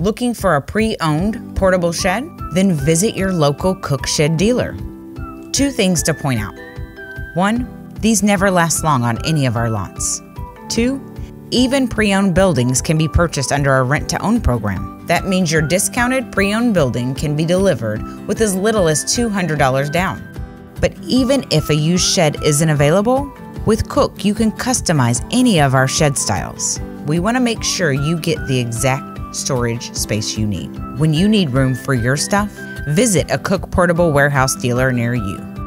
Looking for a pre owned portable shed? Then visit your local Cook Shed dealer. Two things to point out. One, these never last long on any of our lots. Two, even pre owned buildings can be purchased under our rent to own program. That means your discounted pre owned building can be delivered with as little as $200 down. But even if a used shed isn't available, with Cook you can customize any of our shed styles. We want to make sure you get the exact storage space you need. When you need room for your stuff, visit a Cook Portable Warehouse dealer near you.